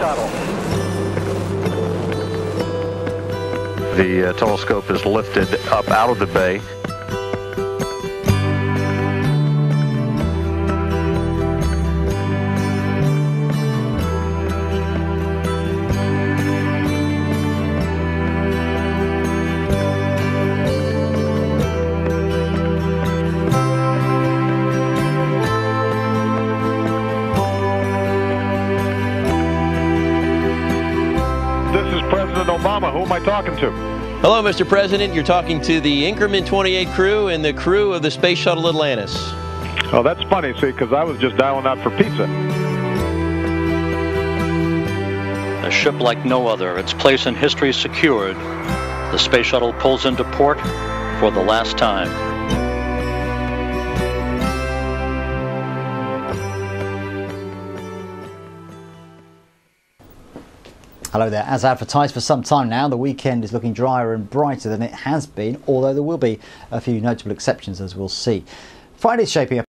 shuttle. The uh, telescope is lifted up out of the bay. President Obama. Who am I talking to? Hello, Mr. President. You're talking to the Increment 28 crew and the crew of the Space Shuttle Atlantis. Oh, that's funny, see, because I was just dialing out for pizza. A ship like no other, its place in history secured. The space shuttle pulls into port for the last time. Hello there. As advertised for some time now, the weekend is looking drier and brighter than it has been, although there will be a few notable exceptions as we'll see. Friday's shaping up